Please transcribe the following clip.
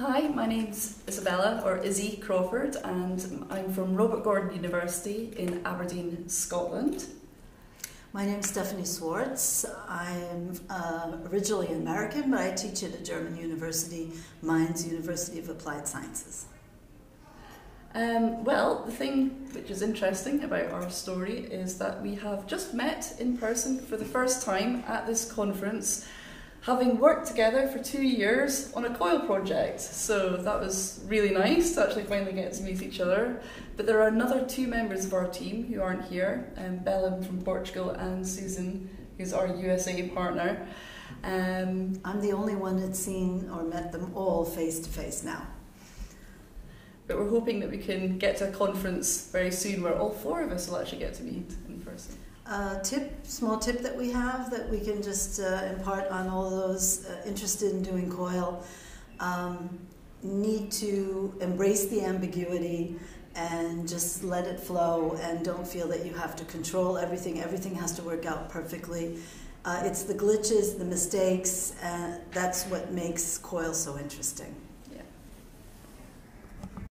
Hi, my name's Isabella, or Izzy Crawford, and I'm from Robert Gordon University in Aberdeen, Scotland. My name's Stephanie Schwartz. I'm uh, originally American, but I teach at a German university, Mainz University of Applied Sciences. Um, well, the thing which is interesting about our story is that we have just met in person for the first time at this conference, having worked together for two years on a coil project. So that was really nice to actually finally get to meet each other. But there are another two members of our team who aren't here um, Bellum from Portugal and Susan, who's our USA partner. Um, I'm the only one that's seen or met them all face to face now but we're hoping that we can get to a conference very soon where all four of us will actually get to meet in person. Uh, tip, small tip that we have that we can just uh, impart on all those uh, interested in doing coil. Um, need to embrace the ambiguity and just let it flow and don't feel that you have to control everything. Everything has to work out perfectly. Uh, it's the glitches, the mistakes, uh, that's what makes coil so interesting.